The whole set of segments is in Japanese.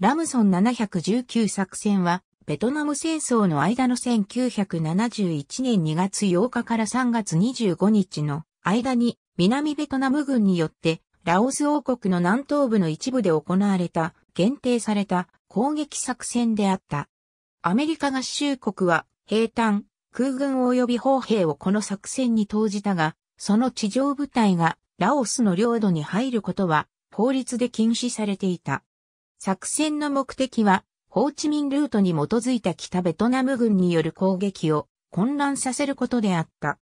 ラムソン719作戦は、ベトナム戦争の間の1971年2月8日から3月25日の間に南ベトナム軍によってラオス王国の南東部の一部で行われた限定された攻撃作戦であった。アメリカ合衆国は兵隊、空軍及び砲兵をこの作戦に投じたが、その地上部隊がラオスの領土に入ることは法律で禁止されていた。作戦の目的は、ホーチミンルートに基づいた北ベトナム軍による攻撃を混乱させることであった。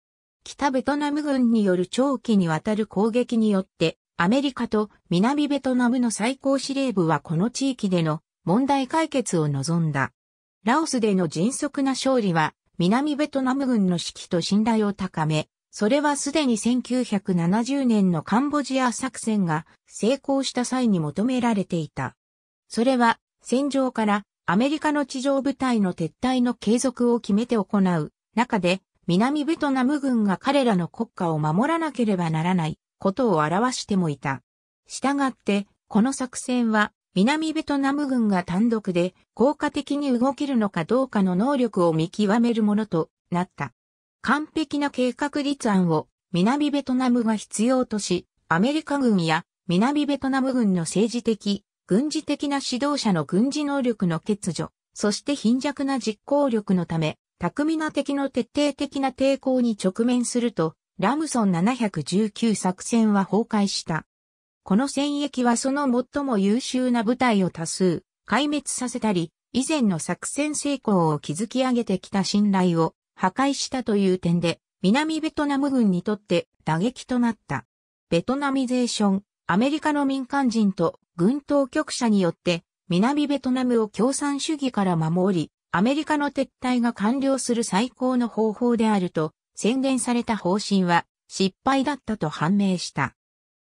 北ベトナム軍による長期にわたる攻撃によって、アメリカと南ベトナムの最高司令部はこの地域での問題解決を望んだ。ラオスでの迅速な勝利は、南ベトナム軍の士気と信頼を高め、それはすでに1970年のカンボジア作戦が成功した際に求められていた。それは戦場からアメリカの地上部隊の撤退の継続を決めて行う中で南ベトナム軍が彼らの国家を守らなければならないことを表してもいた。したがって、この作戦は南ベトナム軍が単独で効果的に動けるのかどうかの能力を見極めるものとなった。完璧な計画立案を南ベトナムが必要とし、アメリカ軍や南ベトナム軍の政治的、軍事的な指導者の軍事能力の欠如、そして貧弱な実行力のため、巧みな敵の徹底的な抵抗に直面すると、ラムソン719作戦は崩壊した。この戦役はその最も優秀な部隊を多数、壊滅させたり、以前の作戦成功を築き上げてきた信頼を破壊したという点で、南ベトナム軍にとって打撃となった。ベトナミゼーション、アメリカの民間人と軍当局者によって南ベトナムを共産主義から守り、アメリカの撤退が完了する最高の方法であると宣言された方針は失敗だったと判明した。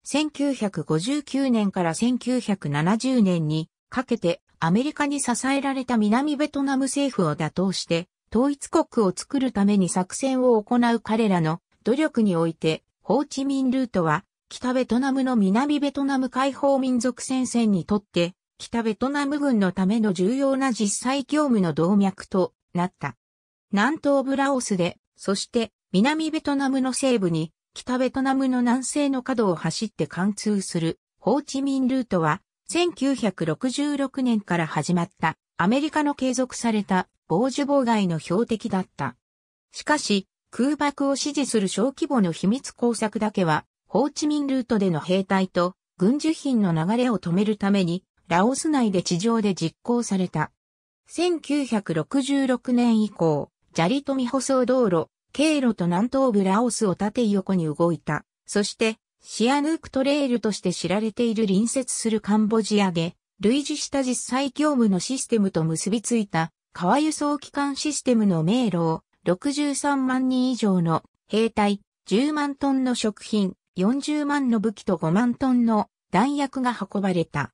1959年から1970年にかけてアメリカに支えられた南ベトナム政府を打倒して統一国を作るために作戦を行う彼らの努力においてホーチミンルートは北ベトナムの南ベトナム解放民族戦線にとって、北ベトナム軍のための重要な実際業務の動脈となった。南東ブラオスで、そして南ベトナムの西部に北ベトナムの南西の角を走って貫通するホーチミンルートは1966年から始まったアメリカの継続された防樹妨害の標的だった。しかし空爆を支持する小規模の秘密工作だけはホーチミンルートでの兵隊と軍需品の流れを止めるために、ラオス内で地上で実行された。1966年以降、ジャリトミ舗装道路、経路と南東部ラオスを縦横に動いた。そして、シアヌークトレールとして知られている隣接するカンボジアで、類似した実際業務のシステムと結びついた、川輸送機関システムの迷路を、63万人以上の兵隊、10万トンの食品、40万の武器と5万トンの弾薬が運ばれた。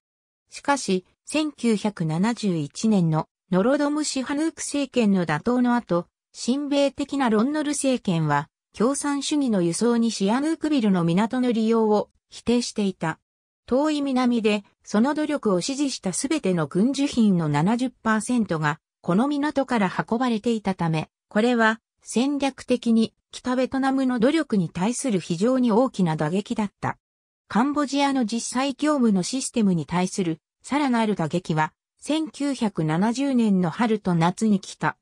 しかし、1971年のノロドムシハヌーク政権の打倒の後、親米的なロンノル政権は、共産主義の輸送にシアヌークビルの港の利用を否定していた。遠い南で、その努力を支持したすべての軍需品の70%が、この港から運ばれていたため、これは戦略的に北ベトナムの努力に対する非常に大きな打撃だった。カンボジアの実際業務のシステムに対するさらなる打撃は1970年の春と夏に来た。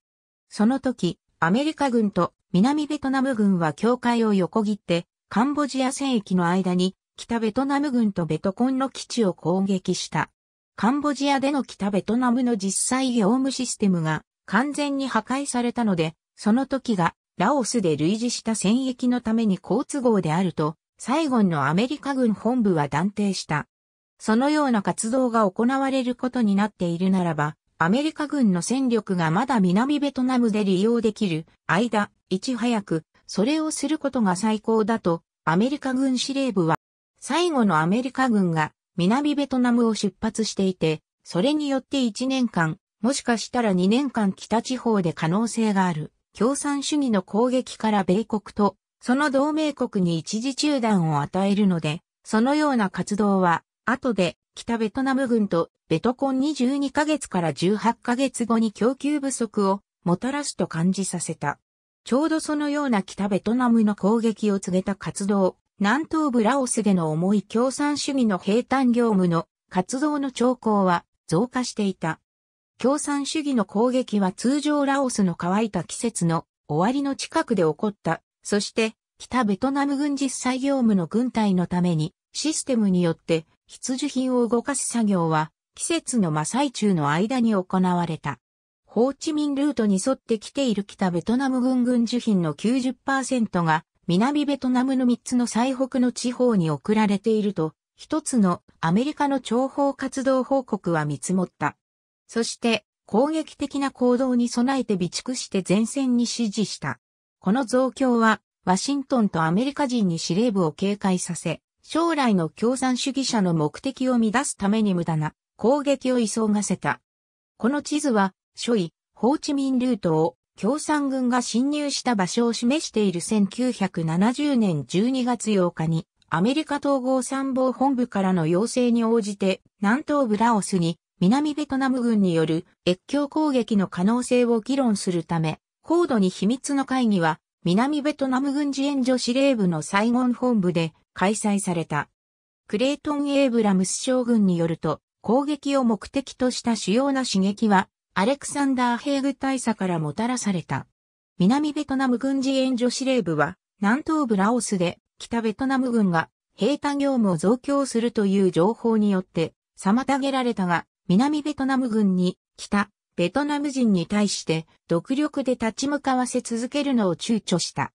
その時、アメリカ軍と南ベトナム軍は境界を横切ってカンボジア戦役の間に北ベトナム軍とベトコンの基地を攻撃した。カンボジアでの北ベトナムの実際業務システムが完全に破壊されたので、その時がラオスで類似した戦役のために好都合であると、サイゴンのアメリカ軍本部は断定した。そのような活動が行われることになっているならば、アメリカ軍の戦力がまだ南ベトナムで利用できる間、いち早く、それをすることが最高だと、アメリカ軍司令部は、最後のアメリカ軍が南ベトナムを出発していて、それによって1年間、もしかしたら2年間北地方で可能性がある。共産主義の攻撃から米国とその同盟国に一時中断を与えるので、そのような活動は後で北ベトナム軍とベトコンに12ヶ月から18ヶ月後に供給不足をもたらすと感じさせた。ちょうどそのような北ベトナムの攻撃を告げた活動、南東部ラオスでの重い共産主義の平坦業務の活動の兆候は増加していた。共産主義の攻撃は通常ラオスの乾いた季節の終わりの近くで起こった。そして北ベトナム軍実際業務の軍隊のためにシステムによって必需品を動かす作業は季節の真最中の間に行われた。ホーチミンルートに沿って来ている北ベトナム軍軍需品の90%が南ベトナムの3つの最北の地方に送られていると、一つのアメリカの諜報活動報告は見積もった。そして攻撃的な行動に備えて備蓄して前線に指示した。この増強はワシントンとアメリカ人に司令部を警戒させ、将来の共産主義者の目的を乱すために無駄な攻撃を急がせた。この地図は諸位、ホーチミンルートを共産軍が侵入した場所を示している1970年12月8日にアメリカ統合参謀本部からの要請に応じて南東部ラオスに南ベトナム軍による越境攻撃の可能性を議論するため、高度に秘密の会議は南ベトナム軍事援助司令部のサイゴン本部で開催された。クレイトン・エイブラムス将軍によると、攻撃を目的とした主要な刺激はアレクサンダー・ヘーグ大佐からもたらされた。南ベトナム軍事援助司令部は、南東部ラオスで北ベトナム軍が兵隊業務を増強するという情報によって妨げられたが、南ベトナム軍に北ベトナム人に対して独力で立ち向かわせ続けるのを躊躇した。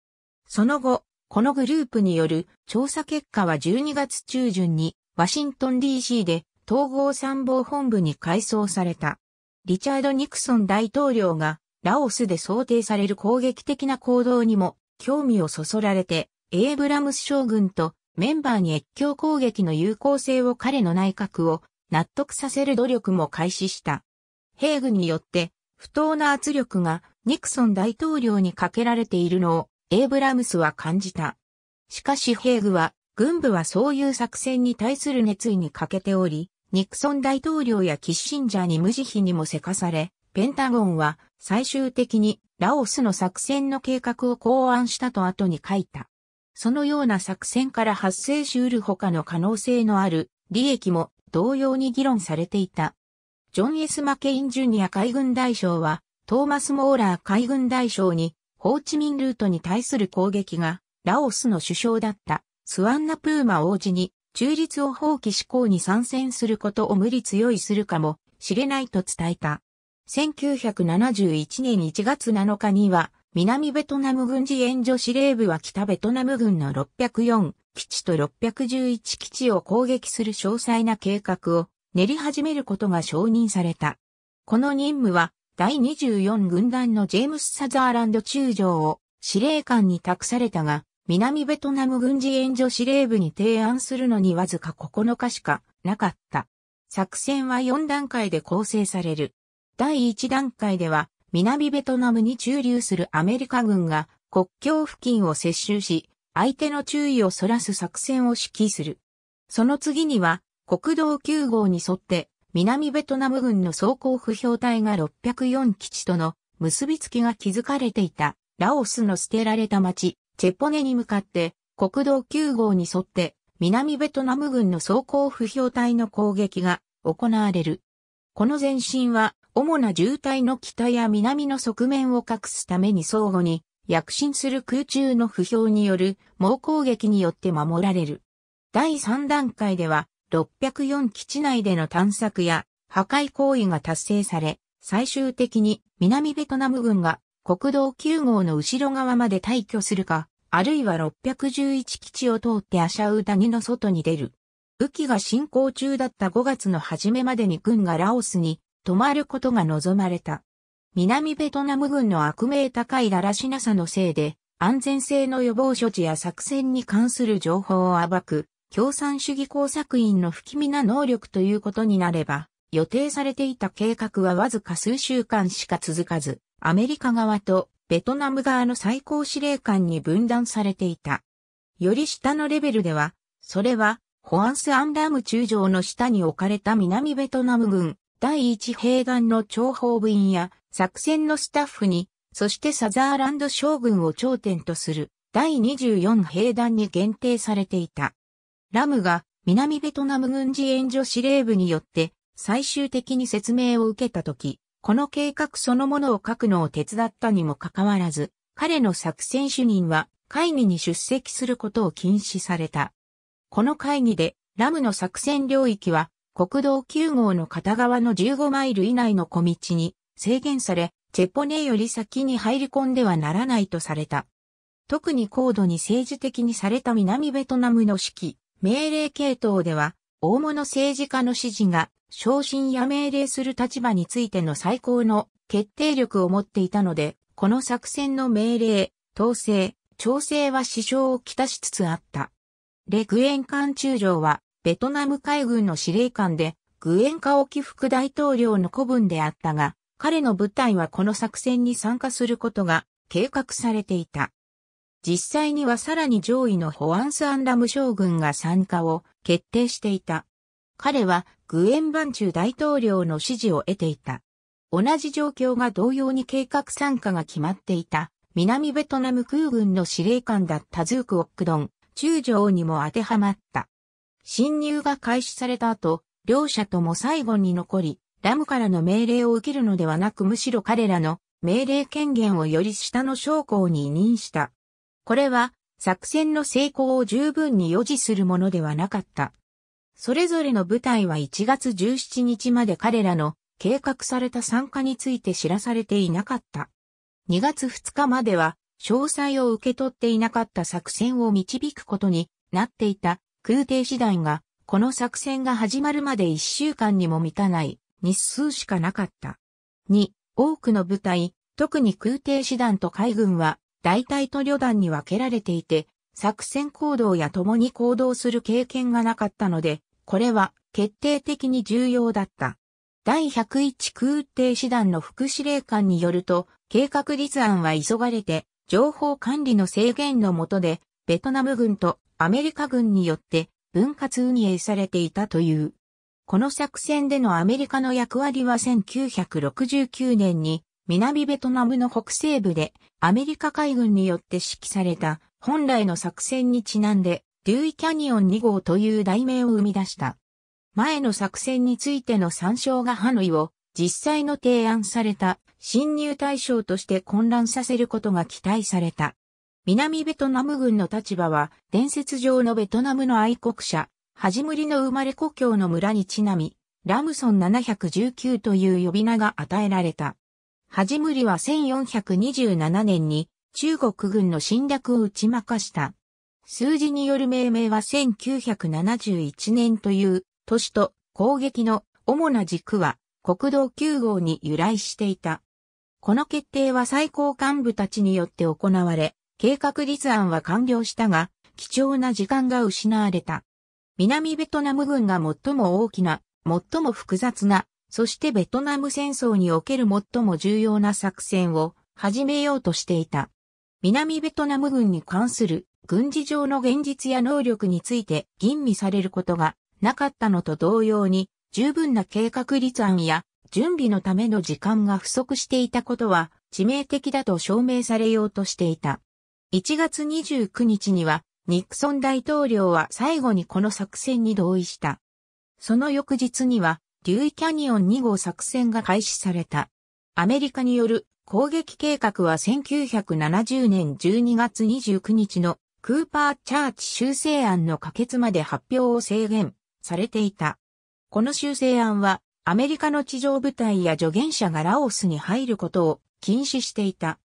その後、このグループによる調査結果は12月中旬にワシントン DC で統合参謀本部に改装された。リチャード・ニクソン大統領がラオスで想定される攻撃的な行動にも興味をそそられて、エイブラムス将軍とメンバーに越境攻撃の有効性を彼の内閣を納得させる努力も開始した。ヘーグによって不当な圧力がニクソン大統領にかけられているのをエイブラムスは感じた。しかしヘーグは軍部はそういう作戦に対する熱意に欠けており、ニクソン大統領やキッシンジャーに無慈悲にもせかされ、ペンタゴンは最終的にラオスの作戦の計画を考案したと後に書いた。そのような作戦から発生し得る他の可能性のある利益も同様に議論されていた。ジョン・エス・マケイン・ジュニア海軍大将は、トーマス・モーラー海軍大将に、ホーチミンルートに対する攻撃が、ラオスの首相だったスワンナ・プーマ王子に中立を放棄志向に参戦することを無理強いするかもしれないと伝えた。1971年1月7日には、南ベトナム軍事援助司令部は北ベトナム軍の604基地と611基地を攻撃する詳細な計画を練り始めることが承認された。この任務は第24軍団のジェームス・サザーランド中将を司令官に託されたが、南ベトナム軍事援助司令部に提案するのにわずか9日しかなかった。作戦は4段階で構成される。第1段階では、南ベトナムに駐留するアメリカ軍が国境付近を接収し、相手の注意をそらす作戦を指揮する。その次には、国道9号に沿って、南ベトナム軍の装甲不評隊が604基地との結びつきが築かれていた、ラオスの捨てられた町、チェポネに向かって国道9号に沿って南ベトナム軍の装甲不評隊の攻撃が行われる。この前進は主な渋滞の北や南の側面を隠すために相互に躍進する空中の不評による猛攻撃によって守られる。第3段階では604基地内での探索や破壊行為が達成され、最終的に南ベトナム軍が国道9号の後ろ側まで退去するか、あるいは611基地を通ってアシャウ谷の外に出る。雨季が進行中だった5月の初めまでに軍がラオスに止まることが望まれた。南ベトナム軍の悪名高いララシナサのせいで、安全性の予防処置や作戦に関する情報を暴く、共産主義工作員の不気味な能力ということになれば、予定されていた計画はわずか数週間しか続かず、アメリカ側とベトナム側の最高司令官に分断されていた。より下のレベルでは、それはホアンス・アンダム中将の下に置かれた南ベトナム軍第一兵団の諜報部員や作戦のスタッフに、そしてサザーランド将軍を頂点とする第24兵団に限定されていた。ラムが南ベトナム軍事援助司令部によって最終的に説明を受けたとき、この計画そのものを書くのを手伝ったにもかかわらず、彼の作戦主任は会議に出席することを禁止された。この会議でラムの作戦領域は国道9号の片側の15マイル以内の小道に制限され、チェポネーより先に入り込んではならないとされた。特に高度に政治的にされた南ベトナムの指揮、命令系統では、大物政治家の指示が昇進や命令する立場についての最高の決定力を持っていたので、この作戦の命令、統制、調整は支障をきたしつつあった。レ・グエンカン中将は、ベトナム海軍の司令官で、グエンカオキ副大統領の子分であったが、彼の部隊はこの作戦に参加することが計画されていた。実際にはさらに上位のホアンス・アンラム将軍が参加を決定していた。彼はグエン・バンチュ大統領の支持を得ていた。同じ状況が同様に計画参加が決まっていた南ベトナム空軍の司令官だったズーク・オックドン、中将にも当てはまった。侵入が開始された後、両者とも最後に残り、ラムからの命令を受けるのではなくむしろ彼らの命令権限をより下の将校に委任した。これは作戦の成功を十分に予示するものではなかった。それぞれの部隊は1月17日まで彼らの計画された参加について知らされていなかった。2月2日までは詳細を受け取っていなかった作戦を導くことになっていた空挺師団が、この作戦が始まるまで1週間にも満たない日数しかなかった。2、多くの部隊、特に空挺師団と海軍は、大隊と旅団に分けられていて、作戦行動や共に行動する経験がなかったので、これは決定的に重要だった。第101空挺師団の副司令官によると、計画立案は急がれて、情報管理の制限の下で、ベトナム軍とアメリカ軍によって分割運営されていたという。この作戦でのアメリカの役割は1969年に南ベトナムの北西部でアメリカ海軍によって指揮された本来の作戦にちなんでデューイキャニオン2号という題名を生み出した。前の作戦についての参照がハノイを実際の提案された侵入対象として混乱させることが期待された。南ベトナム軍の立場は、伝説上のベトナムの愛国者、ハジムリの生まれ故郷の村にちなみ、ラムソン719という呼び名が与えられた。ハジムリは1427年に中国軍の侵略を打ち負かした。数字による命名は1971年という年と攻撃の主な軸は国道9号に由来していた。この決定は最高幹部たちによって行われ、計画立案は完了したが、貴重な時間が失われた。南ベトナム軍が最も大きな、最も複雑な、そしてベトナム戦争における最も重要な作戦を始めようとしていた。南ベトナム軍に関する軍事上の現実や能力について吟味されることがなかったのと同様に、十分な計画立案や準備のための時間が不足していたことは致命的だと証明されようとしていた。1月29日には、ニクソン大統領は最後にこの作戦に同意した。その翌日には、デューイキャニオン2号作戦が開始された。アメリカによる攻撃計画は1970年12月29日のクーパーチャーチ修正案の可決まで発表を制限されていた。この修正案はアメリカの地上部隊や助言者がラオスに入ることを禁止していた。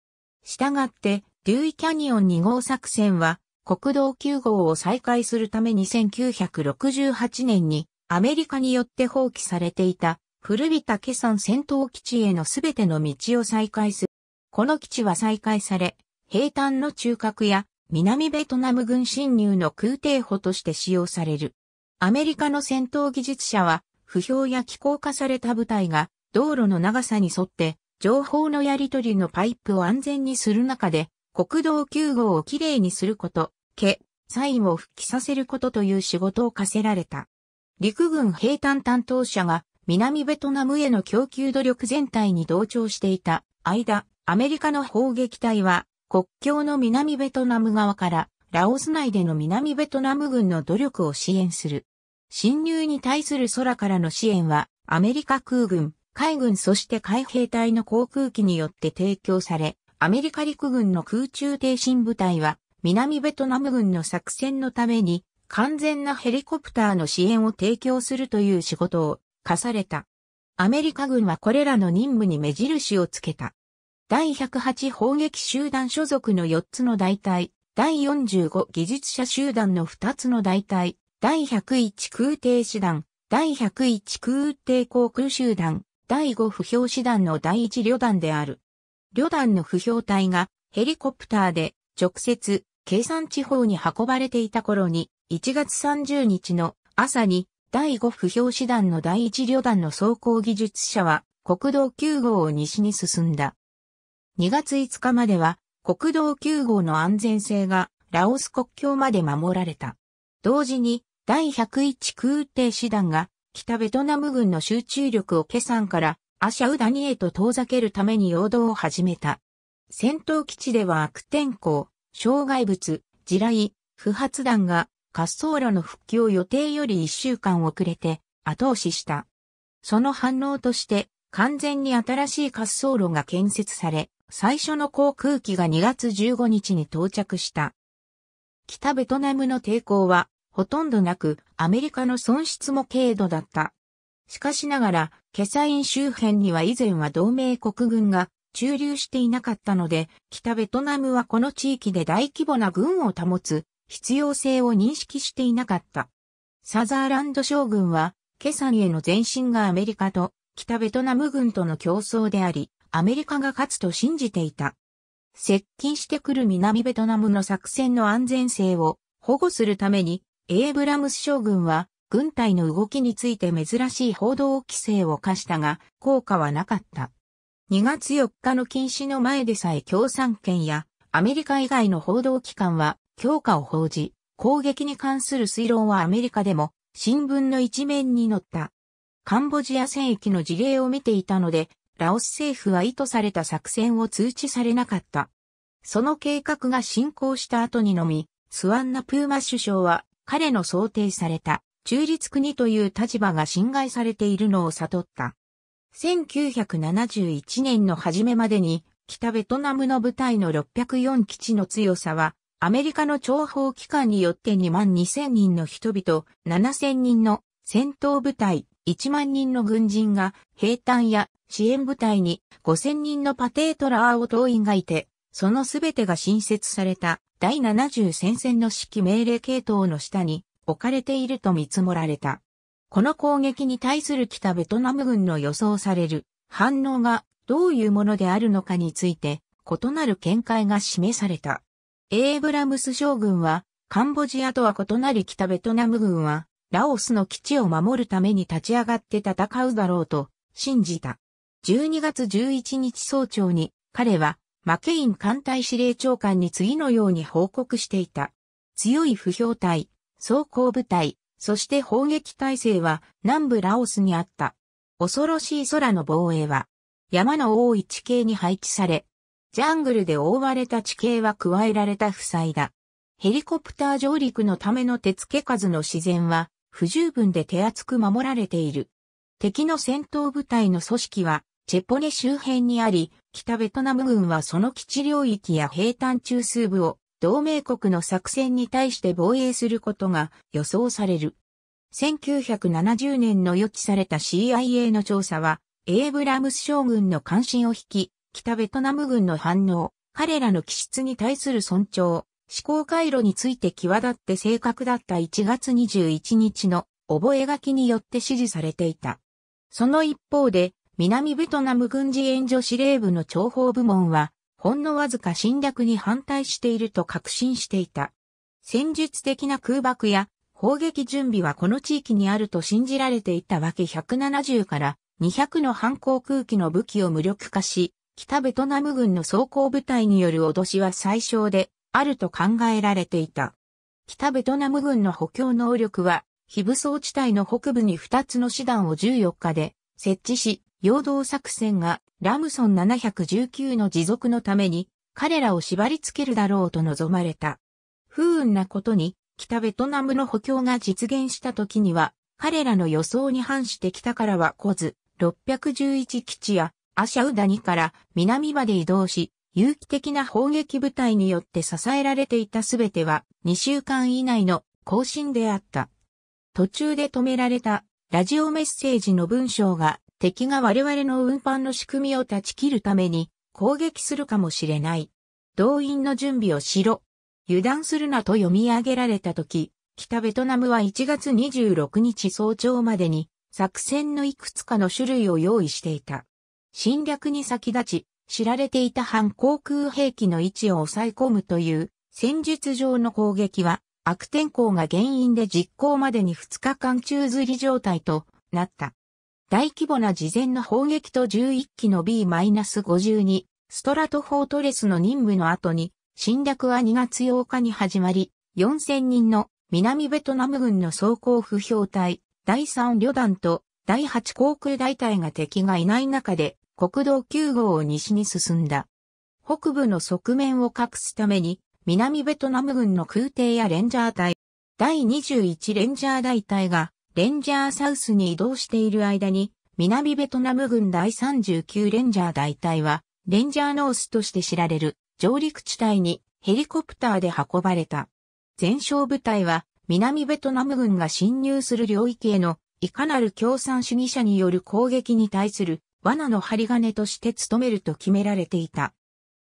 したがってデューイキャニオン2号作戦は国道9号を再開するために1968年にアメリカによって放棄されていた古びたケソン戦闘基地へのすべての道を再開する。この基地は再開され、平坦の中核や南ベトナム軍侵入の空挺補として使用される。アメリカの戦闘技術者は、不評や機構化された部隊が道路の長さに沿って情報のやり取りのパイプを安全にする中で国道9号をきれいにすること、毛、債務を復帰させることという仕事を課せられた。陸軍兵隊担当者が南ベトナムへの供給努力全体に同調していた間、アメリカの砲撃隊は国境の南ベトナム側からラオス内での南ベトナム軍の努力を支援する。侵入に対する空からの支援はアメリカ空軍、海軍そして海兵隊の航空機によって提供され、アメリカ陸軍の空中挺身部隊は南ベトナム軍の作戦のために完全なヘリコプターの支援を提供するという仕事を課された。アメリカ軍はこれらの任務に目印をつけた。第108砲撃集団所属の4つの大隊、第45技術者集団の2つの大隊、第101空挺師団、第101空挺航空集団、第5不評師団の第1旅団である。旅団の不評隊がヘリコプターで直接、計算地方に運ばれていた頃に、1月30日の朝に、第5不評師団の第1旅団の走行技術者は、国道9号を西に進んだ。2月5日までは、国道9号の安全性が、ラオス国境まで守られた。同時に、第101空挺師団が、北ベトナム軍の集中力をケサンからアシャウダニへと遠ざけるために陽動を始めた。戦闘基地では悪天候、障害物、地雷、不発弾が滑走路の復帰を予定より1週間遅れて後押しした。その反応として完全に新しい滑走路が建設され、最初の航空機が2月15日に到着した。北ベトナムの抵抗はほとんどなくアメリカの損失も軽度だった。しかしながら、ケサイン周辺には以前は同盟国軍が駐留していなかったので、北ベトナムはこの地域で大規模な軍を保つ必要性を認識していなかった。サザーランド将軍は、ケサンへの前進がアメリカと北ベトナム軍との競争であり、アメリカが勝つと信じていた。接近してくる南ベトナムの作戦の安全性を保護するために、エイブラムス将軍は軍隊の動きについて珍しい報道規制を課したが、効果はなかった。2月4日の禁止の前でさえ共産権やアメリカ以外の報道機関は強化を報じ、攻撃に関する推論はアメリカでも新聞の一面に載った。カンボジア戦役の事例を見ていたので、ラオス政府は意図された作戦を通知されなかった。その計画が進行した後にのみ、スワンナ・プーマ首相は彼の想定された中立国という立場が侵害されているのを悟った。1971年の初めまでに北ベトナムの部隊の604基地の強さはアメリカの諜報機関によって2万2000人の人々、7000人の戦闘部隊、1万人の軍人が兵隊や支援部隊に5000人のパテートラーを党員がいて、そのすべてが新設された第70戦線の指揮命令系統の下に置かれていると見積もられた。この攻撃に対する北ベトナム軍の予想される反応がどういうものであるのかについて異なる見解が示された。エイブラムス将軍はカンボジアとは異なり北ベトナム軍はラオスの基地を守るために立ち上がって戦うだろうと信じた。12月11日早朝に彼はマケイン艦隊司令長官に次のように報告していた。強い不評隊、装甲部隊、そして砲撃体制は南部ラオスにあった。恐ろしい空の防衛は山の多い地形に配置され、ジャングルで覆われた地形は加えられた負債だ。ヘリコプター上陸のための手付け数の自然は不十分で手厚く守られている。敵の戦闘部隊の組織はチェポネ周辺にあり、北ベトナム軍はその基地領域や兵隊中枢部を同盟国の作戦に対して防衛することが予想される。1970年の予期された CIA の調査は、エイブラムス将軍の関心を引き、北ベトナム軍の反応、彼らの気質に対する尊重、思考回路について際立って正確だった1月21日の覚書によって指示されていた。その一方で、南ベトナム軍事援助司令部の諜報部門は、ほんのわずか侵略に反対していると確信していた。戦術的な空爆や砲撃準備はこの地域にあると信じられていたわけ170から200の反航空機の武器を無力化し、北ベトナム軍の装甲部隊による脅しは最小であると考えられていた。北ベトナム軍の補強能力は、非武装地帯の北部に2つの師団を14日で設置し、陽動作戦がラムソン719の持続のために彼らを縛り付けるだろうと望まれた。不運なことに北ベトナムの補強が実現した時には彼らの予想に反して北からは来ず611基地やアシャウダニから南まで移動し有機的な砲撃部隊によって支えられていたすべては2週間以内の更新であった。途中で止められたラジオメッセージの文章が敵が我々の運搬の仕組みを断ち切るために攻撃するかもしれない。動員の準備をしろ。油断するなと読み上げられたとき、北ベトナムは1月26日早朝までに作戦のいくつかの種類を用意していた。侵略に先立ち、知られていた反航空兵器の位置を抑え込むという戦術上の攻撃は悪天候が原因で実行までに2日間中吊り状態となった。大規模な事前の砲撃と11機の B-52 ストラトフォートレスの任務の後に侵略は2月8日に始まり、4000人の南ベトナム軍の装甲不評隊、第3旅団と第8航空大隊が敵がいない中で国道9号を西に進んだ。北部の側面を隠すために南ベトナム軍の空挺やレンジャー隊、第21レンジャー大隊がレンジャーサウスに移動している間に、南ベトナム軍第39レンジャー大隊は、レンジャーノースとして知られる上陸地帯にヘリコプターで運ばれた。前哨部隊は、南ベトナム軍が侵入する領域へのいかなる共産主義者による攻撃に対する罠の針金として務めると決められていた。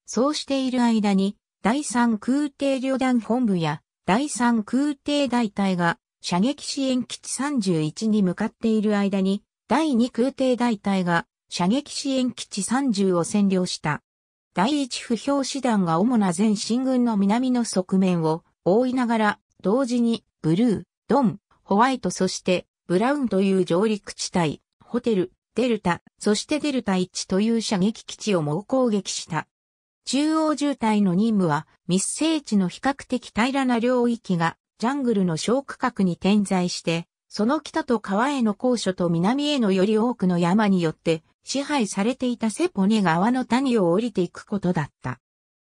そうしている間に、第三空挺旅団本部や第三空挺大隊が射撃支援基地31に向かっている間に第二空挺大隊が射撃支援基地30を占領した。第一不評師団が主な全進軍の南の側面を覆いながら同時にブルー、ドン、ホワイトそしてブラウンという上陸地帯、ホテル、デルタ、そしてデルタ1という射撃基地を猛攻撃した。中央渋滞の任務は密生地の比較的平らな領域がジャングルの小区画に点在して、その北と川への高所と南へのより多くの山によって支配されていたセポネ川の谷を降りていくことだった。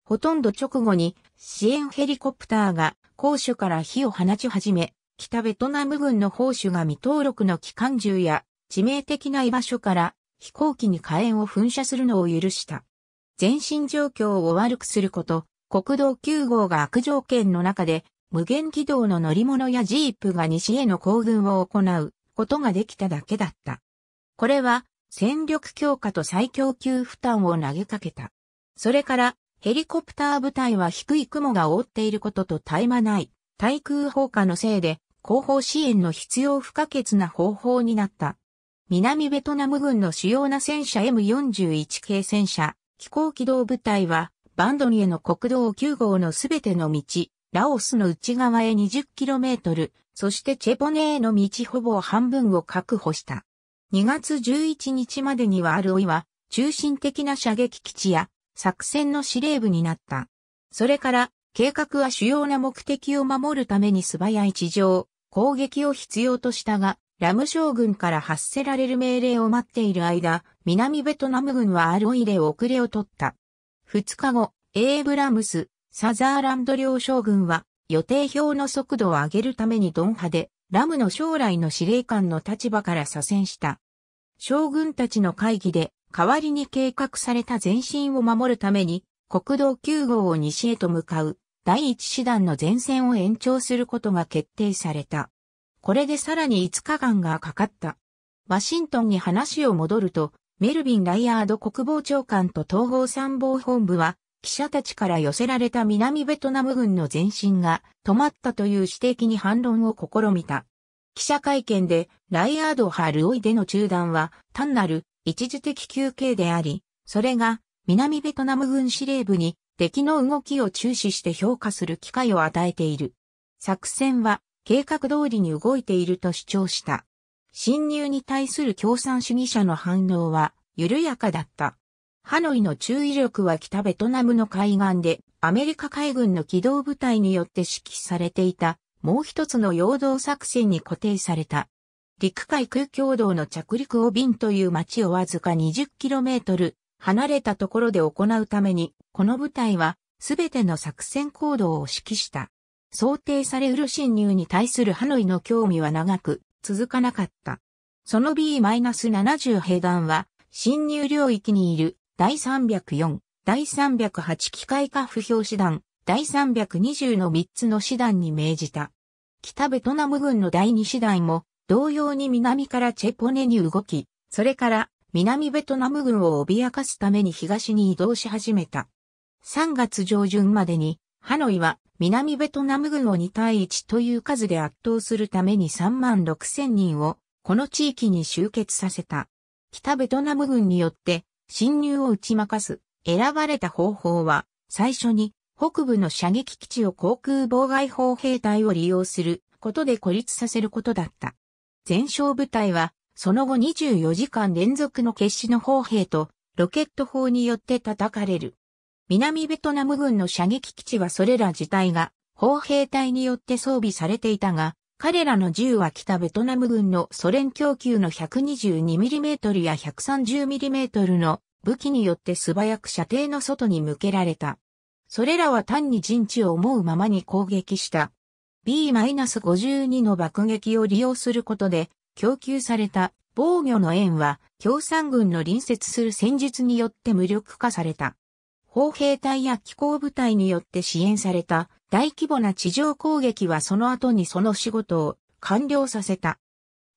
ほとんど直後に支援ヘリコプターが高所から火を放ち始め、北ベトナム軍の砲手が未登録の機関銃や致命的な居場所から飛行機に火炎を噴射するのを許した。前進状況を悪くすること、国道9号が悪条件の中で、無限軌道の乗り物やジープが西への行軍を行うことができただけだった。これは、戦力強化と再供給負担を投げかけた。それから、ヘリコプター部隊は低い雲が覆っていることと絶え間ない対空砲火のせいで、後方支援の必要不可欠な方法になった。南ベトナム軍の主要な戦車 M41 系戦車、飛行機動部隊は、バンドニエの国道9号のすべての道、ラオスの内側へ 20km、そしてチェポネへの道ほぼ半分を確保した。2月11日までにはアルオイは、中心的な射撃基地や作戦の司令部になった。それから、計画は主要な目的を守るために素早い地上、攻撃を必要としたが、ラム将軍から発せられる命令を待っている間、南ベトナム軍はアロイレ遅れを取った。二日後、エイブラムス、サザーランド両将軍は予定表の速度を上げるためにドン派で、ラムの将来の司令官の立場から左遷した。将軍たちの会議で代わりに計画された前進を守るために国道9号を西へと向かう第一師団の前線を延長することが決定された。これでさらに5日間がかかった。ワシントンに話を戻ると、メルビン・ライアード国防長官と統合参謀本部は、記者たちから寄せられた南ベトナム軍の前進が止まったという指摘に反論を試みた。記者会見で、ライアード派ルオイでの中断は単なる一時的休憩であり、それが南ベトナム軍司令部に敵の動きを注視して評価する機会を与えている。作戦は計画通りに動いていると主張した。侵入に対する共産主義者の反応は緩やかだった。ハノイの注意力は北ベトナムの海岸でアメリカ海軍の機動部隊によって指揮されていたもう一つの陽動作戦に固定された。陸海空共同の着陸をビンという町をわずか 20km 離れたところで行うために、この部隊はすべての作戦行動を指揮した。想定されうる侵入に対するハノイの興味は長く続かなかった。その B-70 兵団は侵入領域にいる第304、第308機械化不評師団、第320の3つの師団に命じた。北ベトナム軍の第2師団も同様に南からチェポネに動き、それから南ベトナム軍を脅かすために東に移動し始めた。3月上旬までに、ハノイは南ベトナム軍を2対1という数で圧倒するために3万6千人をこの地域に集結させた。北ベトナム軍によって侵入を打ち負かす。選ばれた方法は、最初に北部の射撃基地を航空妨害砲兵隊を利用することで孤立させることだった。前哨部隊は、その後24時間連続の決死の砲兵とロケット砲によって叩かれる。南ベトナム軍の射撃基地はそれら自体が砲兵隊によって装備されていたが、彼らの銃は北ベトナム軍のソ連供給の 122mm や 130mm の武器によって素早く射程の外に向けられた。それらは単に陣地を思うままに攻撃した。B-52 の爆撃を利用することで供給された防御の円は共産軍の隣接する戦術によって無力化された。砲兵隊や機構部隊によって支援された大規模な地上攻撃はその後にその仕事を完了させた。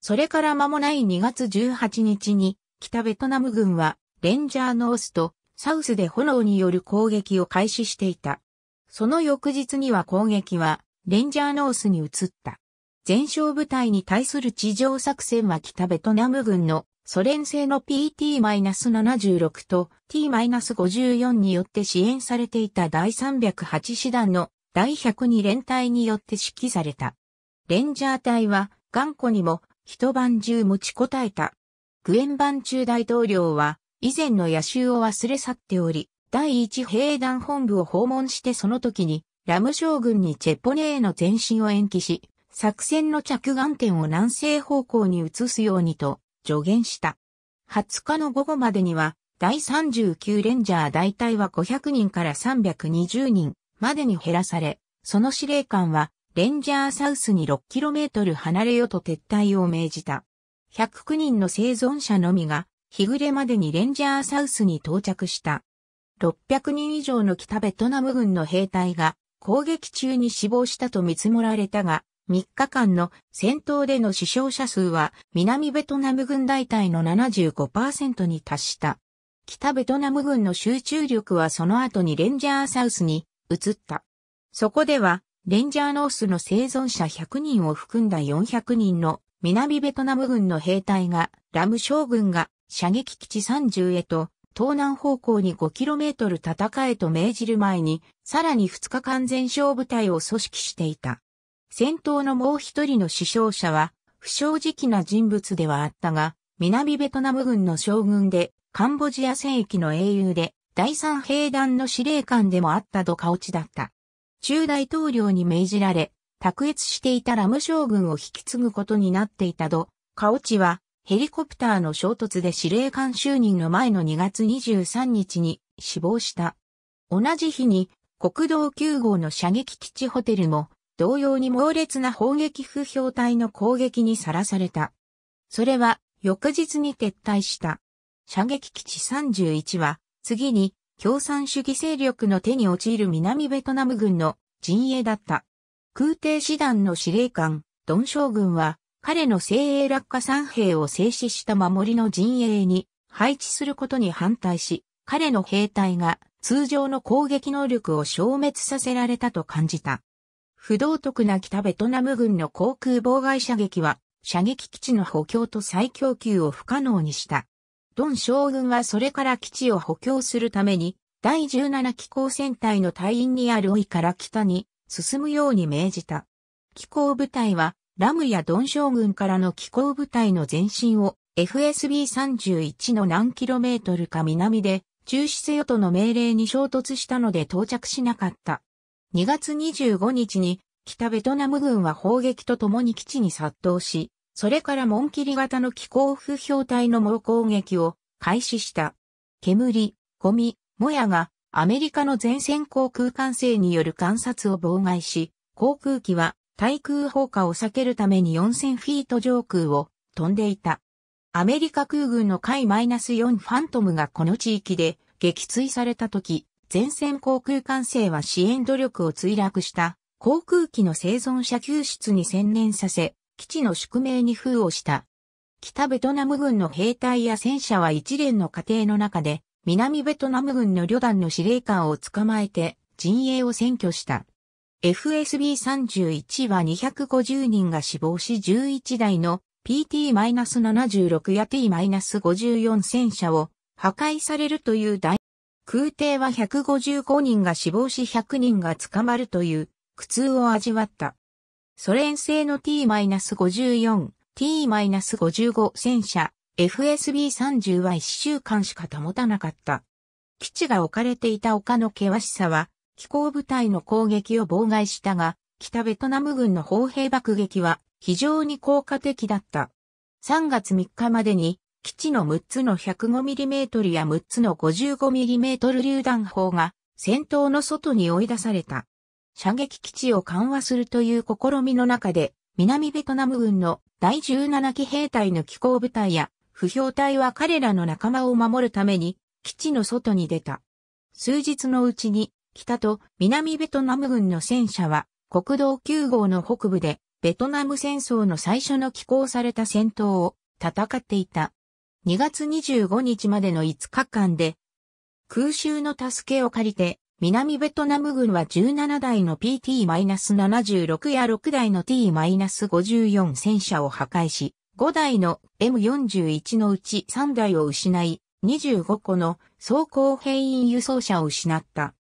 それから間もない2月18日に北ベトナム軍はレンジャーノースとサウスで炎による攻撃を開始していた。その翌日には攻撃はレンジャーノースに移った。前哨部隊に対する地上作戦は北ベトナム軍のソ連製の PT-76 と T-54 によって支援されていた第308師団の第102連隊によって指揮された。レンジャー隊は頑固にも一晩中持ちこたえた。グエンバン中大統領は以前の野襲を忘れ去っており、第一兵団本部を訪問してその時にラム将軍にチェポネへの前進を延期し、作戦の着眼点を南西方向に移すようにと助言した。20日の午後までには、第39レンジャー大隊は500人から320人までに減らされ、その司令官は、レンジャーサウスに 6km 離れよと撤退を命じた。109人の生存者のみが、日暮れまでにレンジャーサウスに到着した。600人以上の北ベトナム軍の兵隊が攻撃中に死亡したと見積もられたが、3日間の戦闘での死傷者数は南ベトナム軍大隊の75%に達した。北ベトナム軍の集中力はその後にレンジャーサウスに移った。そこではレンジャーノースの生存者100人を含んだ400人の南ベトナム軍の兵隊がラム将軍が射撃基地30へと東南方向に 5km 戦えと命じる前にさらに2日間全勝部隊を組織していた。戦闘のもう一人の死傷者は、不正直な人物ではあったが、南ベトナム軍の将軍で、カンボジア戦役の英雄で、第三兵団の司令官でもあったドカオチだった。中大統領に命じられ、卓越していたラム将軍を引き継ぐことになっていたドカオチは、ヘリコプターの衝突で司令官就任の前の2月23日に死亡した。同じ日に国道9号の射撃基地ホテルも同様に猛烈な砲撃不評隊の攻撃にさらされた。それは翌日に撤退した。射撃基地31は次に共産主義勢力の手に陥る南ベトナム軍の陣営だった。空挺師団の司令官、ドン将軍は彼の精鋭落下三兵を静止した守りの陣営に配置することに反対し、彼の兵隊が通常の攻撃能力を消滅させられたと感じた。不道徳な北ベトナム軍の航空妨害射撃は、射撃基地の補強と再供給を不可能にした。ドン将軍はそれから基地を補強するために、第17機構戦隊の隊員にあるオイから北に進むように命じた。機構部隊は、ラムやドン将軍からの機構部隊の前進を FSB31 の何キロメートルか南で中止せよとの命令に衝突したので到着しなかった。2月25日に北ベトナム軍は砲撃とともに基地に殺到し、それから門切り型の機構不標体の猛攻撃を開始した。煙、ゴミ、もやがアメリカの前線航空管制による観察を妨害し、航空機は対空砲火を避けるために4000フィート上空を飛んでいた。アメリカ空軍の海 -4 ファントムがこの地域で撃墜された時、前線航空管制は支援努力を墜落した航空機の生存者救出に専念させ、基地の宿命に封をした。北ベトナム軍の兵隊や戦車は一連の過程の中で、南ベトナム軍の旅団の司令官を捕まえて陣営を占拠した。FSB31 は250人が死亡し11台の PT-76 や T-54 戦車を破壊されるという大空挺は155人が死亡し100人が捕まるという苦痛を味わった。ソ連製の T-54、T-55 戦車、FSB30 は1週間しか保たなかった。基地が置かれていた丘の険しさは、機構部隊の攻撃を妨害したが、北ベトナム軍の砲兵爆撃は非常に効果的だった。3月3日までに基地の6つの 105mm や6つの 55mm 榴弾砲が戦闘の外に追い出された。射撃基地を緩和するという試みの中で、南ベトナム軍の第17機兵隊の機構部隊や不評隊は彼らの仲間を守るために基地の外に出た。数日のうちに北と南ベトナム軍の戦車は国道9号の北部でベトナム戦争の最初の寄港された戦闘を戦っていた。2月25日までの5日間で、空襲の助けを借りて、南ベトナム軍は17台の PT-76 や6台の T-54 戦車を破壊し、5台の M41 のうち3台を失い、25個の装甲兵員輸送車を失った。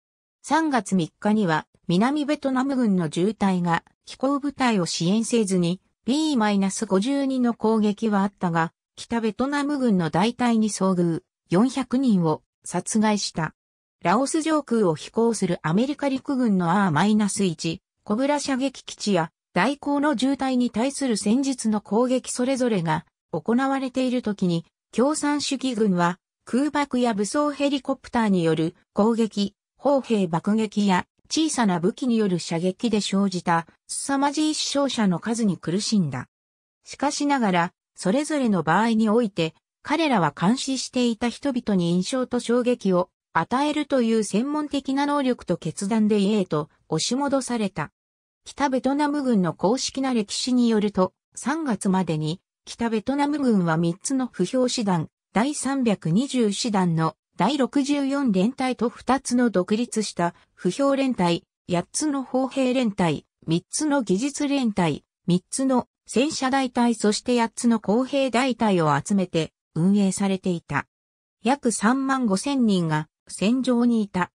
3月3日には南ベトナム軍の渋滞が飛行部隊を支援せずに B-52 の攻撃はあったが、北ベトナム軍の大隊に遭遇、400人を殺害した。ラオス上空を飛行するアメリカ陸軍の R-1、コブラ射撃基地や大行の渋滞に対する戦術の攻撃それぞれが行われている時に、共産主義軍は空爆や武装ヘリコプターによる攻撃、砲兵爆撃や小さな武器による射撃で生じた凄まじい死傷者の数に苦しんだ。しかしながら、それぞれの場合において、彼らは監視していた人々に印象と衝撃を与えるという専門的な能力と決断で家へと押し戻された。北ベトナム軍の公式な歴史によると、3月までに北ベトナム軍は3つの不評師団、第320師団の第64連隊と2つの独立した不評連隊、8つの砲兵連隊、3つの技術連隊、3つの戦車大隊そして8つの公兵大隊を集めて運営されていた。約3万5千人が戦場にいた。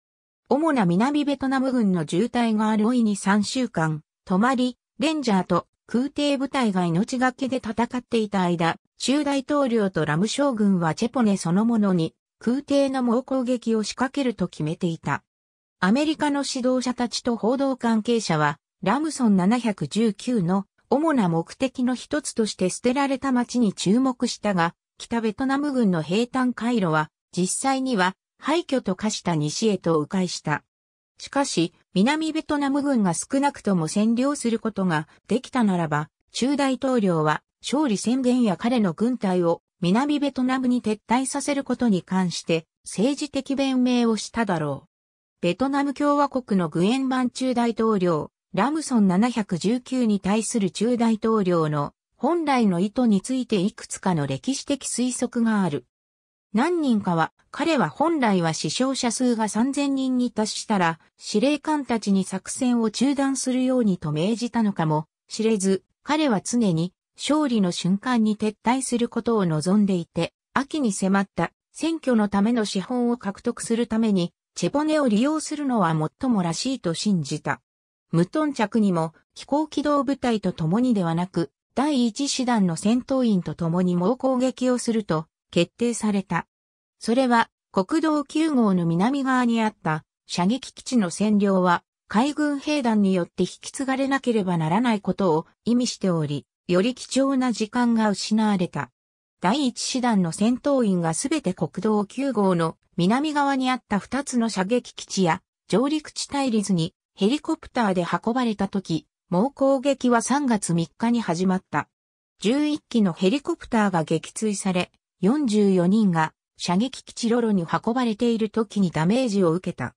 主な南ベトナム軍の渋滞があるオイに3週間、泊まり、レンジャーと空挺部隊が命がけで戦っていた間、中大統領とラム将軍はチェポネそのものに空挺の猛攻撃を仕掛けると決めていた。アメリカの指導者たちと報道関係者は、ラムソン719の主な目的の一つとして捨てられた町に注目したが、北ベトナム軍の兵站回路は実際には廃墟と化した西へと迂回した。しかし、南ベトナム軍が少なくとも占領することができたならば、中大統領は勝利宣言や彼の軍隊を南ベトナムに撤退させることに関して政治的弁明をしただろう。ベトナム共和国のグエンバン中大統領、ラムソン719に対する中大統領の本来の意図についていくつかの歴史的推測がある。何人かは、彼は本来は死傷者数が3000人に達したら、司令官たちに作戦を中断するようにと命じたのかも知れず、彼は常に勝利の瞬間に撤退することを望んでいて、秋に迫った選挙のための資本を獲得するために、チェポネを利用するのは最もらしいと信じた。無頓着にも飛行機動部隊と共にではなく、第一師団の戦闘員と共に猛攻撃をすると決定された。それは国道9号の南側にあった射撃基地の占領は海軍兵団によって引き継がれなければならないことを意味しており、より貴重な時間が失われた。第一師団の戦闘員がすべて国道9号の南側にあった2つの射撃基地や上陸地対立にヘリコプターで運ばれた時、猛攻撃は3月3日に始まった。11機のヘリコプターが撃墜され、44人が射撃基地ロロに運ばれている時にダメージを受けた。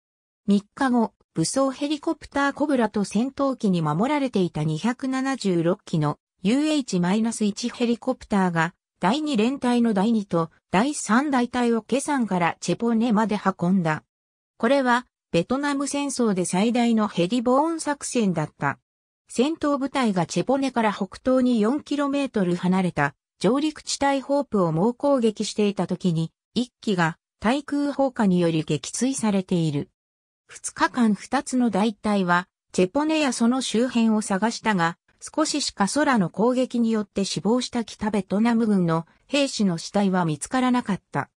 3日後、武装ヘリコプターコブラと戦闘機に守られていた276機の UH-1 ヘリコプターが第2連隊の第2と第3大隊をケサンからチェポネまで運んだ。これはベトナム戦争で最大のヘリボーン作戦だった。戦闘部隊がチェポネから北東に 4km 離れた上陸地帯ホープを猛攻撃していた時に、一機が対空砲火により撃墜されている。二日間二つの大隊は、チェポネやその周辺を探したが、少ししか空の攻撃によって死亡した北ベトナム軍の兵士の死体は見つからなかった。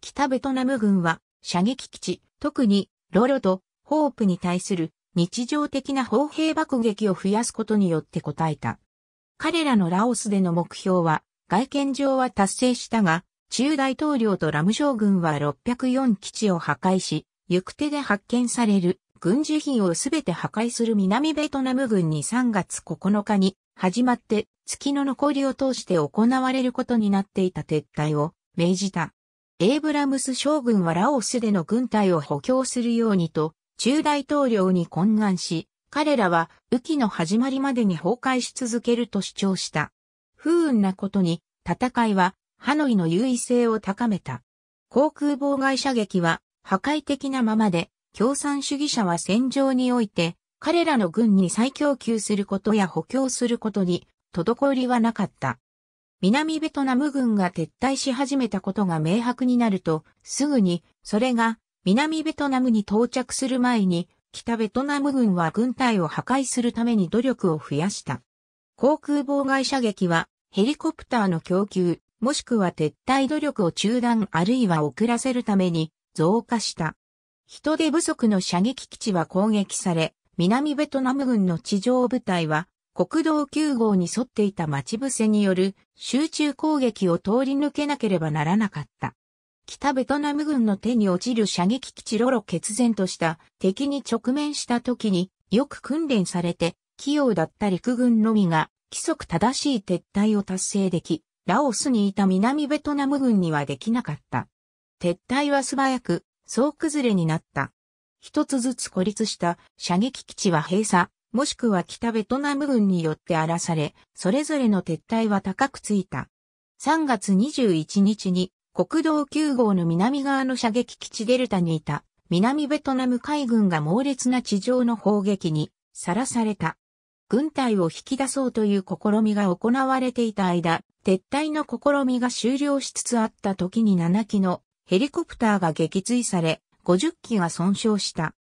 北ベトナム軍は射撃基地、特にロロとホープに対する日常的な砲兵爆撃を増やすことによって答えた。彼らのラオスでの目標は外見上は達成したが、中大統領とラム将軍は604基地を破壊し、行く手で発見される軍事品をすべて破壊する南ベトナム軍に3月9日に始まって月の残りを通して行われることになっていた撤退を命じた。エイブラムス将軍はラオスでの軍隊を補強するようにと中大統領に懇願し、彼らは雨季の始まりまでに崩壊し続けると主張した。不運なことに、戦いはハノイの優位性を高めた。航空妨害射撃は破壊的なままで、共産主義者は戦場において、彼らの軍に再供給することや補強することに、滞りはなかった。南ベトナム軍が撤退し始めたことが明白になると、すぐに、それが南ベトナムに到着する前に、北ベトナム軍は軍隊を破壊するために努力を増やした。航空妨害射撃は、ヘリコプターの供給、もしくは撤退努力を中断あるいは遅らせるために増加した。人手不足の射撃基地は攻撃され、南ベトナム軍の地上部隊は国道9号に沿っていた待ち伏せによる集中攻撃を通り抜けなければならなかった。北ベトナム軍の手に落ちる射撃基地ロロ決然とした敵に直面した時によく訓練されて器用だった陸軍のみが規則正しい撤退を達成でき、ラオスにいた南ベトナム軍にはできなかった。撤退は素早く総崩れになった。一つずつ孤立した射撃基地は閉鎖、もしくは北ベトナム軍によって荒らされ、それぞれの撤退は高くついた。3月21日に国道9号の南側の射撃基地デルタにいた南ベトナム海軍が猛烈な地上の砲撃にさらされた。軍隊を引き出そうという試みが行われていた間、撤退の試みが終了しつつあった時に7機のヘリコプターが撃墜され、50機が損傷した。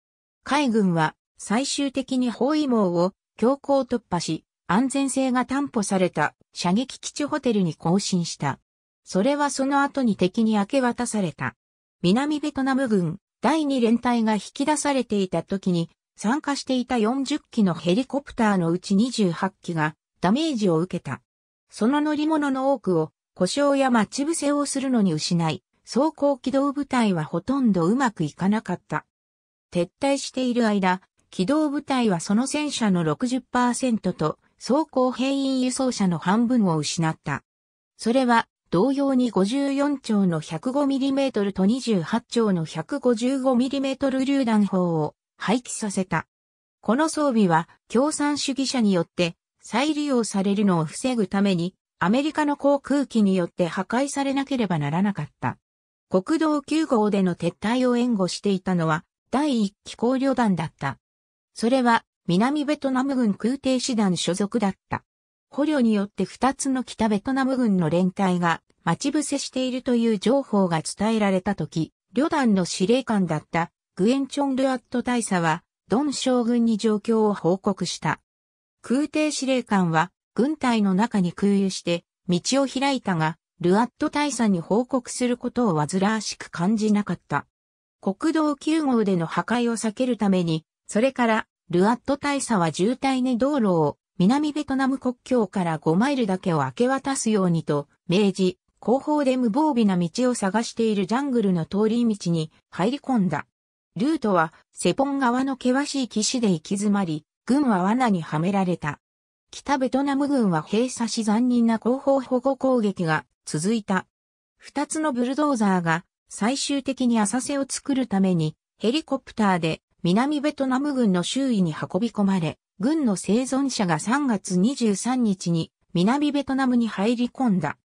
海軍は最終的に包囲網を強行突破し、安全性が担保された射撃基地ホテルに更新した。それはその後に敵に明け渡された。南ベトナム軍第2連隊が引き出されていた時に参加していた40機のヘリコプターのうち28機がダメージを受けた。その乗り物の多くを故障や待ち伏せをするのに失い、走行機動部隊はほとんどうまくいかなかった。撤退している間、機動部隊はその戦車の60%と走行兵員輸送車の半分を失った。それは同様に54丁の 105mm と28丁の 155mm 榴弾砲を廃棄させた。この装備は共産主義者によって再利用されるのを防ぐためにアメリカの航空機によって破壊されなければならなかった。国道9号での撤退を援護していたのは第一機考慮団だった。それは南ベトナム軍空挺師団所属だった。捕虜によって二つの北ベトナム軍の連隊が待ち伏せしているという情報が伝えられたとき、旅団の司令官だったグエンチョン・ルアット大佐は、ドン将軍に状況を報告した。空挺司令官は、軍隊の中に空輸して、道を開いたが、ルアット大佐に報告することを煩わしく感じなかった。国道9号での破壊を避けるために、それからルアット大佐は渋滞ね道路を南ベトナム国境から5マイルだけを明け渡すようにと命じ、後方で無防備な道を探しているジャングルの通り道に入り込んだ。ルートはセポン川の険しい岸で行き詰まり、軍は罠にはめられた。北ベトナム軍は閉鎖し残忍な後方保護攻撃が続いた。二つのブルドーザーが最終的に浅瀬を作るためにヘリコプターで南ベトナム軍の周囲に運び込まれ、軍の生存者が3月23日に南ベトナムに入り込んだ。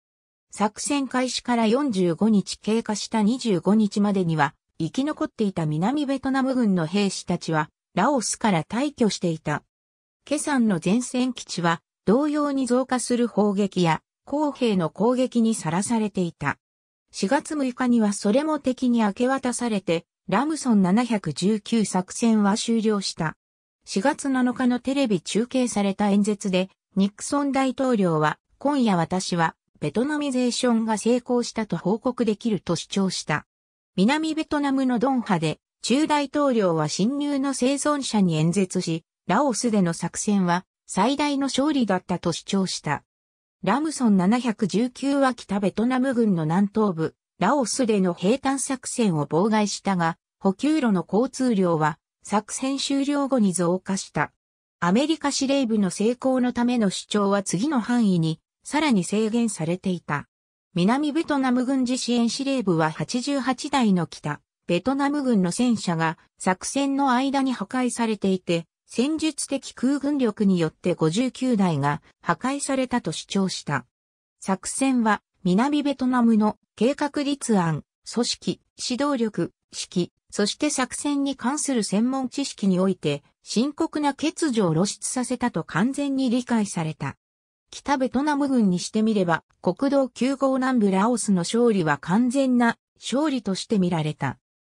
作戦開始から45日経過した25日までには、生き残っていた南ベトナム軍の兵士たちは、ラオスから退去していた。ケサンの前線基地は、同様に増加する砲撃や、公兵の攻撃にさらされていた。4月6日にはそれも敵に明け渡されて、ラムソン719作戦は終了した。4月7日のテレビ中継された演説で、ニクソン大統領は、今夜私はベトナミゼーションが成功したと報告できると主張した。南ベトナムのドンハで、中大統領は侵入の生存者に演説し、ラオスでの作戦は最大の勝利だったと主張した。ラムソン719は北ベトナム軍の南東部、ラオスでの平坦作戦を妨害したが、補給路の交通量は作戦終了後に増加した。アメリカ司令部の成功のための主張は次の範囲にさらに制限されていた。南ベトナム軍事支援司令部は88台の北、ベトナム軍の戦車が作戦の間に破壊されていて、戦術的空軍力によって59台が破壊されたと主張した。作戦は南ベトナムの計画立案、組織、指導力、指揮、そして作戦に関する専門知識において深刻な欠如を露出させたと完全に理解された。北ベトナム軍にしてみれば、国道9号南部ラオスの勝利は完全な勝利として見られた。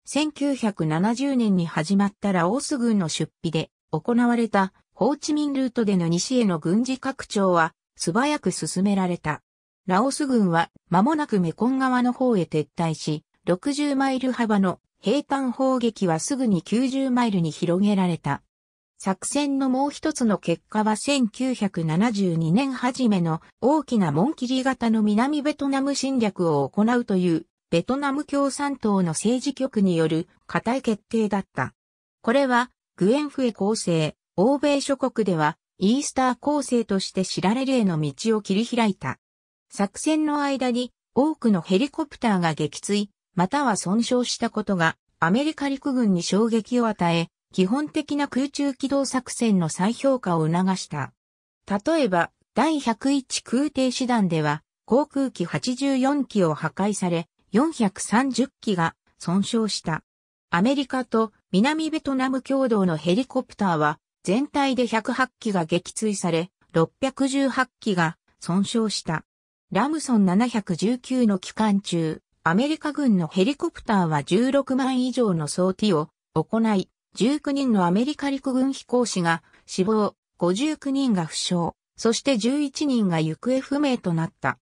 1970年に始まったラオス軍の出費で行われたホーチミンルートでの西への軍事拡張は素早く進められた。ラオス軍は間もなくメコン川の方へ撤退し、60マイル幅の平坦砲撃はすぐに90マイルに広げられた。作戦のもう一つの結果は1972年初めの大きな門切り型の南ベトナム侵略を行うというベトナム共産党の政治局による固い決定だった。これはグエンフエ構成、欧米諸国ではイースター構成として知られるへの道を切り開いた。作戦の間に多くのヘリコプターが撃墜、または損傷したことがアメリカ陸軍に衝撃を与え、基本的な空中機動作戦の再評価を促した。例えば、第101空挺師団では、航空機84機を破壊され、430機が損傷した。アメリカと南ベトナム共同のヘリコプターは、全体で108機が撃墜され、618機が損傷した。ラムソン719の期間中、アメリカ軍のヘリコプターは16万以上の装置を行い、19人のアメリカ陸軍飛行士が死亡、59人が負傷、そして11人が行方不明となった。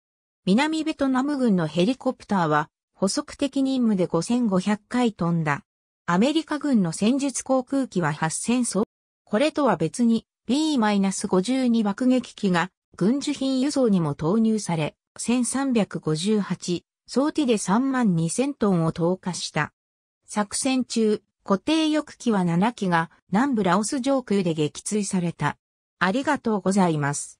南ベトナム軍のヘリコプターは補足的任務で5500回飛んだ。アメリカ軍の戦術航空機は8000艘。これとは別に B-52 爆撃機が軍需品輸送にも投入され、1358、装置で3万2000トンを投下した。作戦中、固定翼機は7機が南部ラオス上空で撃墜された。ありがとうございます。